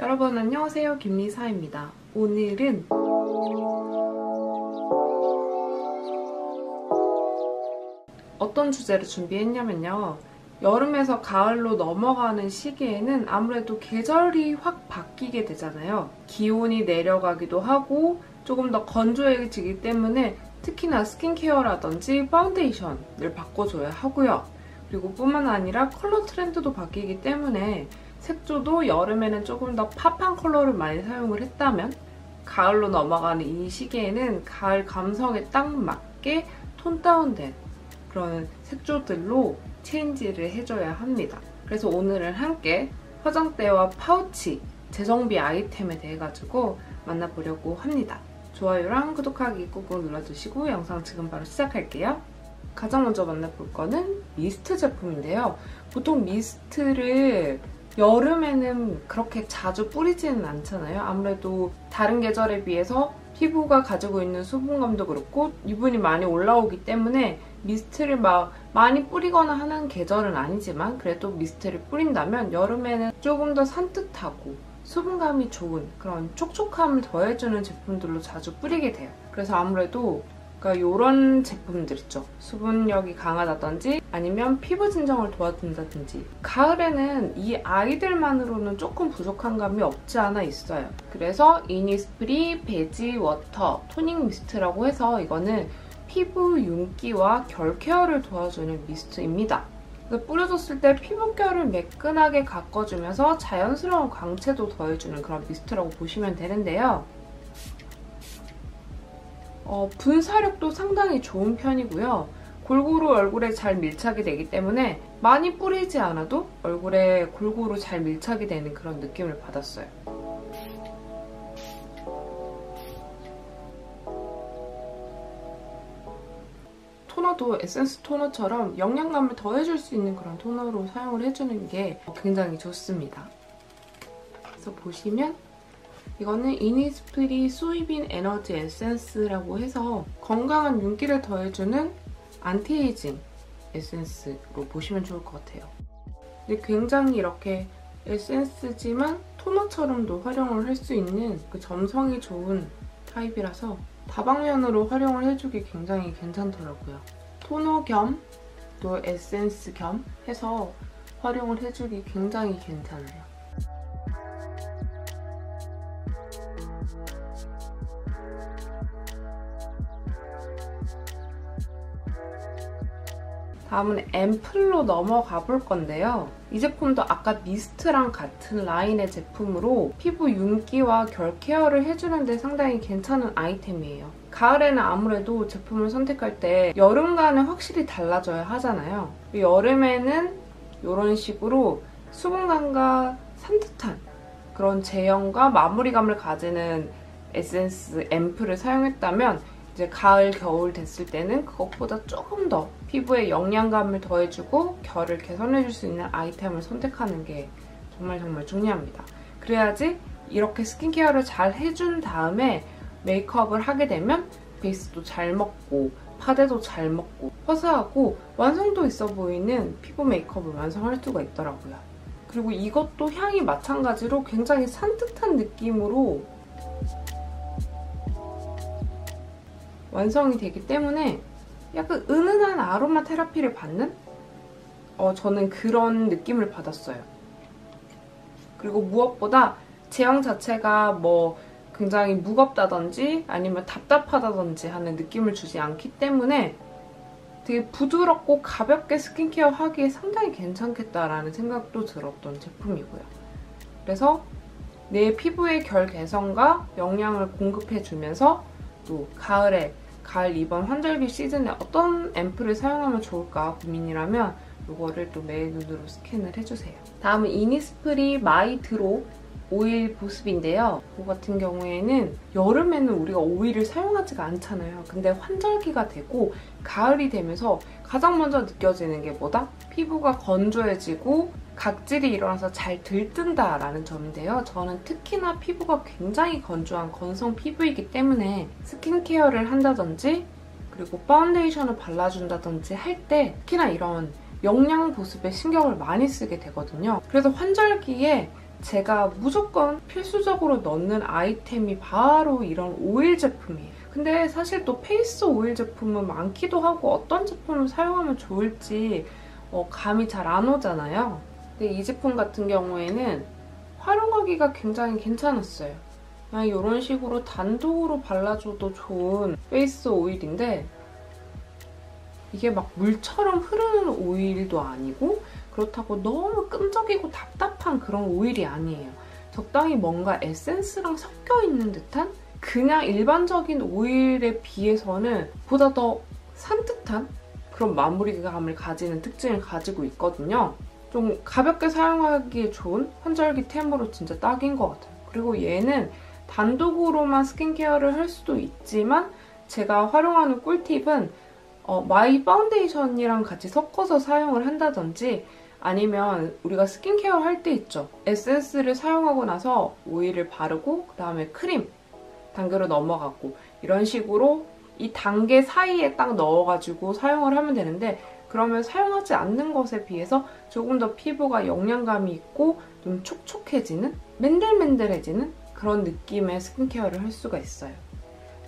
여러분 안녕하세요 김리사입니다. 오늘은 어떤 주제를 준비했냐면요. 여름에서 가을로 넘어가는 시기에는 아무래도 계절이 확 바뀌게 되잖아요. 기온이 내려가기도 하고 조금 더 건조해지기 때문에 특히나 스킨케어라든지 파운데이션을 바꿔줘야 하고요. 그리고 뿐만 아니라 컬러 트렌드도 바뀌기 때문에 색조도 여름에는 조금 더 pop한 컬러를 많이 사용을 했다면 가을로 넘어가는 이 시기에는 가을 감성에 딱 맞게 tone down된 그런 색조들로 체인지를 해줘야 합니다. 그래서 오늘은 함께 화장대와 파우치, 재정비 아이템에 대해 가지고 만나보려고 합니다. 좋아요랑 구독하기 꾹꾹 눌러주시고 영상 지금 바로 시작할게요. 가장 먼저 만나볼 거는 미스트 제품인데요. 보통 미스트를 여름에는 그렇게 자주 뿌리지는 않잖아요. 아무래도 다른 계절에 비해서 피부가 가지고 있는 수분감도 그렇고 유분이 많이 올라오기 때문에 미스트를 막 많이 뿌리거나 하는 계절은 아니지만 그래도 미스트를 뿌린다면 여름에는 조금 더 산뜻하고 수분감이 좋은 그런 촉촉함을 더해주는 제품들로 자주 뿌리게 돼요. 그래서 아무래도 그러니까 이런 제품들 있죠. 수분력이 강하다든지 아니면 피부 진정을 도와준다든지 가을에는 이 아이들만으로는 조금 부족한 감이 없지 않아 있어요. 그래서 이니스프리 베지 워터 토닝 미스트라고 해서 이거는 피부 윤기와 결 케어를 도와주는 미스트입니다. 뿌려줬을 때 피부결을 매끈하게 가꿔주면서 자연스러운 광채도 더해주는 그런 미스트라고 보시면 되는데요. 어, 분사력도 상당히 좋은 편이고요. 골고루 얼굴에 잘 밀착이 되기 때문에 많이 뿌리지 않아도 얼굴에 골고루 잘 밀착이 되는 그런 느낌을 받았어요. 토너도 에센스 토너처럼 영양감을 더해줄 수 있는 그런 토너로 사용을 해주는 게 굉장히 좋습니다. 그래서 보시면 이거는 이니스프리 소이빈 에너지 에센스라고 해서 건강한 윤기를 더해주는 안티에이징 에센스로 보시면 좋을 것 같아요. 근데 굉장히 이렇게 에센스지만 토너처럼도 활용을 할 수 있는 그 점성이 좋은 타입이라서 다방면으로 활용을 해주기 굉장히 괜찮더라고요. 토너 겸 또 에센스 겸 해서 활용을 해주기 굉장히 괜찮아요. 다음은 앰플로 넘어가 볼 건데요. 이 제품도 아까 미스트랑 같은 라인의 제품으로 피부 윤기와 결 케어를 해주는데 상당히 괜찮은 아이템이에요. 가을에는 아무래도 제품을 선택할 때 여름과는 확실히 달라져야 하잖아요. 여름에는 이런 식으로 수분감과 산뜻한 그런 제형과 마무리감을 가지는 에센스 앰플을 사용했다면 이제 가을, 겨울 됐을 때는 그것보다 조금 더 피부에 영양감을 더해주고 결을 개선해줄 수 있는 아이템을 선택하는 게 정말 정말 중요합니다. 그래야지 이렇게 스킨케어를 잘 해준 다음에 메이크업을 하게 되면 베이스도 잘 먹고 파데도 잘 먹고 화사하고 완성도 있어 보이는 피부 메이크업을 완성할 수가 있더라고요. 그리고 이것도 향이 마찬가지로 굉장히 산뜻한 느낌으로 완성이 되기 때문에 약간 은은한 아로마 테라피를 받는 어, 저는 그런 느낌을 받았어요. 그리고 무엇보다 제형 자체가 뭐 굉장히 무겁다든지 아니면 답답하다든지 하는 느낌을 주지 않기 때문에 되게 부드럽고 가볍게 스킨케어 하기에 상당히 괜찮겠다라는 생각도 들었던 제품이고요. 그래서 내 피부의 결 개선과 영양을 공급해주면서 또 가을에 가을 이번 환절기 시즌에 어떤 앰플을 사용하면 좋을까 고민이라면 이거를 또 매일 눈으로 스캔을 해주세요. 다음은 이니스프리 마이 드로 오일 보습인데요. 이거 같은 경우에는 여름에는 우리가 오일을 사용하지가 않잖아요. 근데 환절기가 되고 가을이 되면서 가장 먼저 느껴지는 게 뭐다? 피부가 건조해지고 각질이 일어나서 잘 들뜬다라는 점인데요. 저는 특히나 피부가 굉장히 건조한 건성 피부이기 때문에 스킨케어를 한다든지 그리고 파운데이션을 발라준다든지 할 때 특히나 이런 영양 보습에 신경을 많이 쓰게 되거든요. 그래서 환절기에 제가 무조건 필수적으로 넣는 아이템이 바로 이런 오일 제품이에요. 근데 사실 또 페이스 오일 제품은 많기도 하고 어떤 제품을 사용하면 좋을지 어, 감이 잘 안 오잖아요. 근데 이 제품 같은 경우에는 활용하기가 굉장히 괜찮았어요. 그냥 이런 식으로 단독으로 발라줘도 좋은 페이스 오일인데 이게 막 물처럼 흐르는 오일도 아니고 그렇다고 너무 끈적이고 답답한 그런 오일이 아니에요. 적당히 뭔가 에센스랑 섞여 있는 듯한 그냥 일반적인 오일에 비해서는 보다 더 산뜻한 그런 마무리감을 가지는 특징을 가지고 있거든요. 좀 가볍게 사용하기에 좋은 환절기템으로 진짜 딱인 것 같아요. 그리고 얘는 단독으로만 스킨케어를 할 수도 있지만 제가 활용하는 꿀팁은 어, 마이 파운데이션이랑 같이 섞어서 사용을 한다든지 아니면 우리가 스킨케어 할 때 있죠. 에센스를 사용하고 나서 오일을 바르고 그 다음에 크림 단계로 넘어가고 이런 식으로 이 단계 사이에 딱 넣어가지고 사용을 하면 되는데 그러면 사용하지 않는 것에 비해서 조금 더 피부가 영양감이 있고 좀 촉촉해지는 맨들맨들해지는 그런 느낌의 스킨케어를 할 수가 있어요.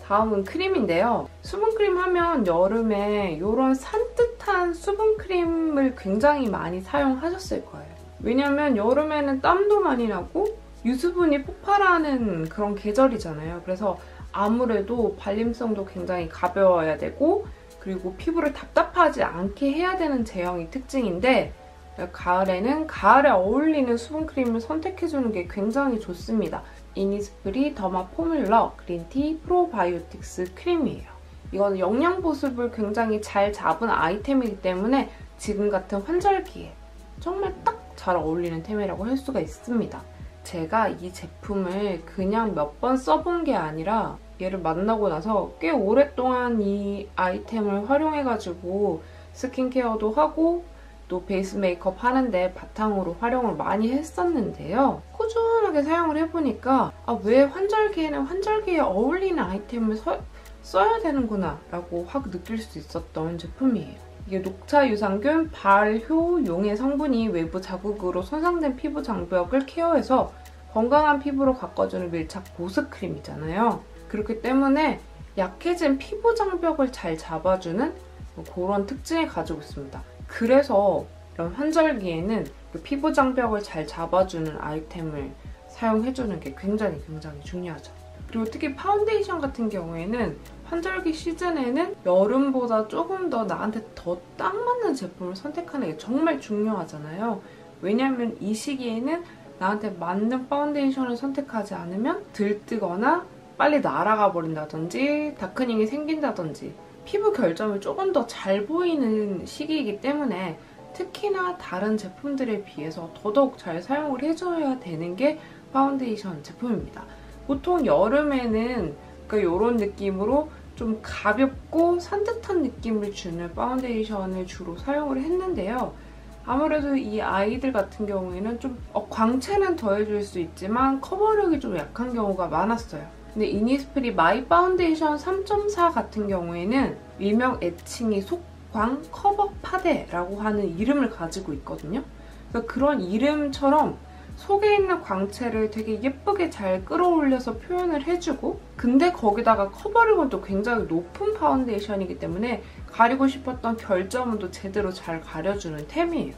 다음은 크림인데요. 수분크림 하면 여름에 이런 산뜻한 수분크림을 굉장히 많이 사용하셨을 거예요. 왜냐면 여름에는 땀도 많이 나고 유수분이 폭발하는 그런 계절이잖아요. 그래서 아무래도 발림성도 굉장히 가벼워야 되고 그리고 피부를 답답하지 않게 해야 되는 제형이 특징인데 가을에는 가을에 어울리는 수분크림을 선택해주는 게 굉장히 좋습니다. 이니스프리 더마 포뮬러 그린티 프로바이오틱스 크림이에요. 이거는 영양 보습을 굉장히 잘 잡은 아이템이기 때문에 지금 같은 환절기에 정말 딱 잘 어울리는 템이라고 할 수가 있습니다. 제가 이 제품을 그냥 몇 번 써본 게 아니라 얘를 만나고 나서 꽤 오랫동안 이 아이템을 활용해가지고 스킨케어도 하고 또 베이스 메이크업 하는데 바탕으로 활용을 많이 했었는데요. 꾸준하게 사용을 해보니까 아, 왜 환절기에는 환절기에 어울리는 아이템을 서, 써야 되는구나 라고 확 느낄 수 있었던 제품이에요. 이게 녹차 유산균, 발효, 용의 성분이 외부 자극으로 손상된 피부 장벽을 케어해서 건강한 피부로 바꿔주는 밀착 보습 크림이잖아요. 그렇기 때문에 약해진 피부 장벽을 잘 잡아주는 뭐 그런 특징을 가지고 있습니다. 그래서 이런 환절기에는 그 피부 장벽을 잘 잡아주는 아이템을 사용해주는 게 굉장히 굉장히 중요하죠. 그리고 특히 파운데이션 같은 경우에는 환절기 시즌에는 여름보다 조금 더 나한테 더 딱 맞는 제품을 선택하는 게 정말 중요하잖아요. 왜냐하면 이 시기에는 나한테 맞는 파운데이션을 선택하지 않으면 들뜨거나 빨리 날아가 버린다든지 darkening이 생긴다든지 피부 결점이 조금 더 잘 보이는 시기이기 때문에 특히나 다른 제품들에 비해서 더더욱 잘 사용을 해줘야 되는 게 파운데이션 제품입니다. 보통 여름에는 그러니까 이런 느낌으로 좀 가볍고 산뜻한 느낌을 주는 파운데이션을 주로 사용을 했는데요. 아무래도 이 아이들 같은 경우에는 좀 어, 광채는 더해줄 수 있지만 커버력이 좀 약한 경우가 많았어요. 근데 이니스프리 My Foundation 3.4 같은 경우에는 일명 애칭이 속광 커버 파데라고 하는 이름을 가지고 있거든요. 그래서 그런 이름처럼 속에 있는 광채를 되게 예쁘게 잘 끌어올려서 표현을 해주고 근데 거기다가 커버력은 또 굉장히 높은 파운데이션이기 때문에 가리고 싶었던 결점은 또 제대로 잘 가려주는 템이에요.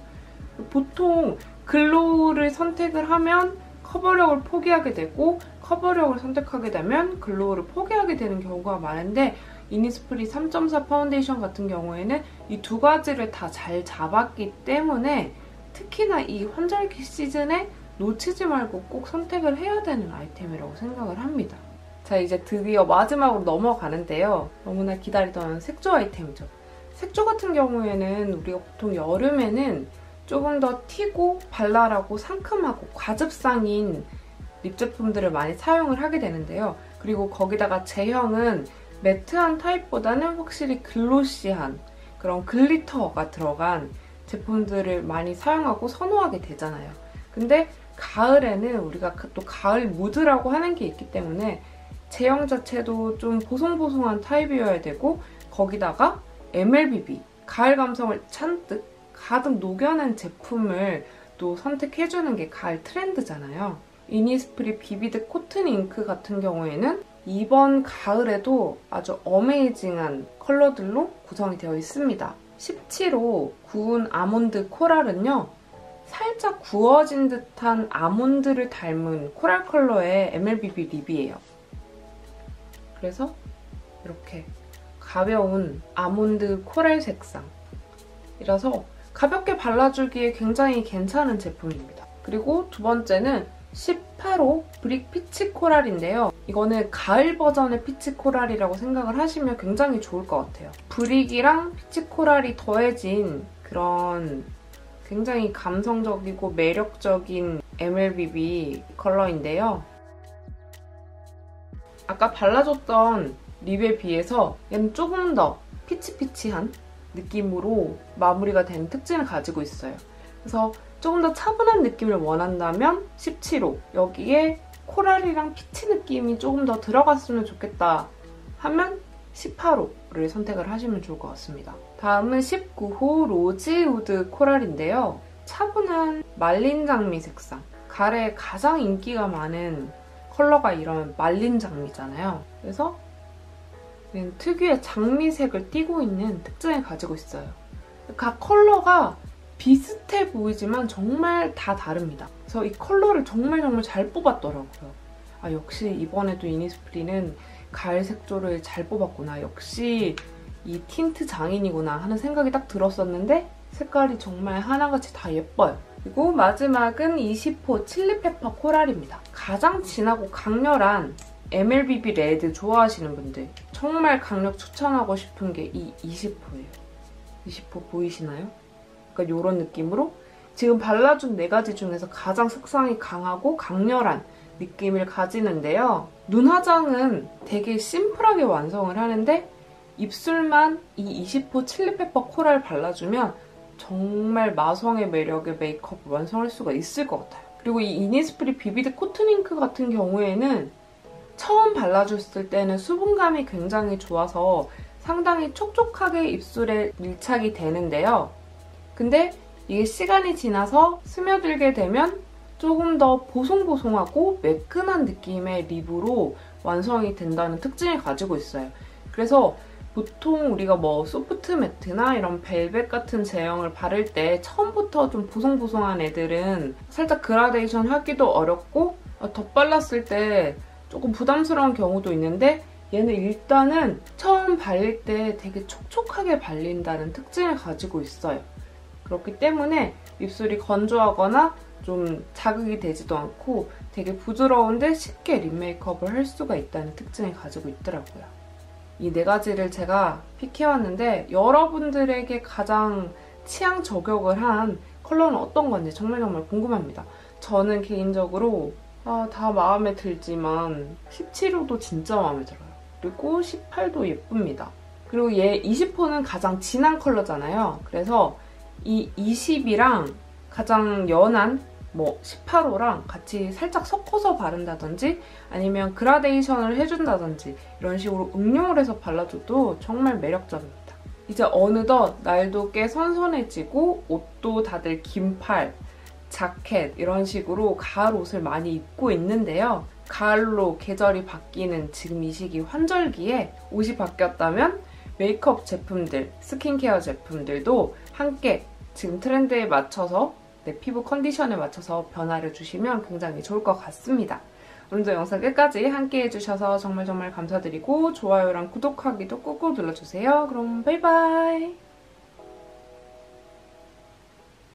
보통 glow를 선택을 하면 커버력을 포기하게 되고 커버력을 선택하게 되면 glow를 포기하게 되는 경우가 많은데 이니스프리 3.4 파운데이션 같은 경우에는 이 두 가지를 다 잘 잡았기 때문에 특히나 이 환절기 시즌에 놓치지 말고 꼭 선택을 해야 되는 아이템이라고 생각을 합니다. 자 이제 드디어 마지막으로 넘어가는데요. 너무나 기다리던 색조 아이템이죠. 색조 같은 경우에는 우리가 보통 여름에는 조금 더 튀고 발랄하고 상큼하고 과즙상인 립 제품들을 많이 사용을 하게 되는데요. 그리고 거기다가 제형은 매트한 타입보다는 확실히 글로시한 그런 글리터가 들어간 제품들을 많이 사용하고 선호하게 되잖아요. 근데 가을에는 우리가 그또 가을 무드라고 하는 게 있기 때문에 제형 자체도 좀 보송보송한 타입이어야 되고 거기다가 MLBB, 가을 감성을 잔뜩 가득 녹여낸 제품을 또 선택해주는 게 가을 트렌드잖아요. 이니스프리 Vivid Cotton Ink 같은 경우에는 이번 가을에도 아주 amazing한 컬러들로 구성이 되어 있습니다. 17호 구운 아몬드 coral은요. 살짝 구워진 듯한 아몬드를 닮은 코랄 컬러의 MLBB 립이에요. 그래서 이렇게 가벼운 아몬드 coral 색상이라서 가볍게 발라주기에 굉장히 괜찮은 제품입니다. 그리고 두 번째는 18호 brick peach coral인데요. 이거는 가을 버전의 peach coral이라고 생각을 하시면 굉장히 좋을 것 같아요. brick이랑 peach coral이 더해진 그런 굉장히 감성적이고 매력적인 MLBB 컬러인데요. 아까 발라줬던 립에 비해서 얘는 조금 더 피치피치한 느낌으로 마무리가 된 특징을 가지고 있어요. 그래서 조금 더 차분한 느낌을 원한다면 17호 여기에 코랄이랑 피치 느낌이 조금 더 들어갔으면 좋겠다 하면 18호를 선택을 하시면 좋을 것 같습니다. 다음은 19호 rosewood coral인데요. 차분한 말린 장미 색상. 가을에 가장 인기가 많은 컬러가 이런 말린 장미잖아요. 그래서 특유의 장미색을 띠고 있는 특징을 가지고 있어요. 각 컬러가 비슷해 보이지만 정말 다 다릅니다. 그래서 이 컬러를 정말 정말 잘 뽑았더라고요. 아 역시 이번에도 이니스프리는 가을 색조를 잘 뽑았구나. 역시 이 틴트 장인이구나 하는 생각이 딱 들었었는데 색깔이 정말 하나같이 다 예뻐요. 그리고 마지막은 20호 chili pepper coral입니다. 가장 진하고 강렬한 MLBB red 좋아하시는 분들 정말 강력 추천하고 싶은 게 이 20호예요. 20호 보이시나요? 그러니까 이런 느낌으로 지금 발라준 네 가지 중에서 가장 색상이 강하고 강렬한 느낌을 가지는데요. 눈 화장은 되게 심플하게 완성을 하는데 입술만 이 20호 chili pepper coral 발라주면 정말 마성의 매력의 메이크업을 완성할 수가 있을 것 같아요. 그리고 이 이니스프리 Vivid Cotton Ink 같은 경우에는 처음 발라줬을 때는 수분감이 굉장히 좋아서 상당히 촉촉하게 입술에 밀착이 되는데요. 근데 이게 시간이 지나서 스며들게 되면 조금 더 보송보송하고 매끈한 느낌의 lip으로 완성이 된다는 특징을 가지고 있어요. 그래서 보통 우리가 뭐 soft matte나 이런 벨벳 같은 제형을 바를 때 처음부터 좀 보송보송한 애들은 살짝 그라데이션 하기도 어렵고 덧발랐을 때 조금 부담스러운 경우도 있는데 얘는 일단은 처음 발릴 때 되게 촉촉하게 발린다는 특징을 가지고 있어요. 그렇기 때문에 입술이 건조하거나 좀 자극이 되지도 않고 되게 부드러운데 쉽게 립 메이크업을 할 수가 있다는 특징을 가지고 있더라고요. 이 네 가지를 제가 픽해왔는데 여러분들에게 가장 취향 저격을 한 컬러는 어떤 건지 정말 정말 궁금합니다. 저는 개인적으로 아, 다 마음에 들지만 17호도 진짜 마음에 들어요. 그리고 18도 예쁩니다. 그리고 얘 20호는 가장 진한 컬러잖아요. 그래서 이 20이랑 가장 연한 뭐 18호랑 같이 살짝 섞어서 바른다든지 아니면 그라데이션을 해준다든지 이런 식으로 응용을 해서 발라줘도 정말 매력적입니다. 이제 어느덧 날도 꽤 선선해지고 옷도 다들 긴팔, 자켓 이런 식으로 가을 옷을 많이 입고 있는데요. 가을로 계절이 바뀌는 지금 이 시기 환절기에 옷이 바뀌었다면 메이크업 제품들, 스킨케어 제품들도 함께 지금 트렌드에 맞춰서 내 피부 컨디션에 맞춰서 변화를 주시면 굉장히 좋을 것 같습니다. 오늘도 영상 끝까지 함께 해주셔서 정말 정말 감사드리고 좋아요랑 구독하기도 꾹꾹 눌러주세요. 그럼 바이바이!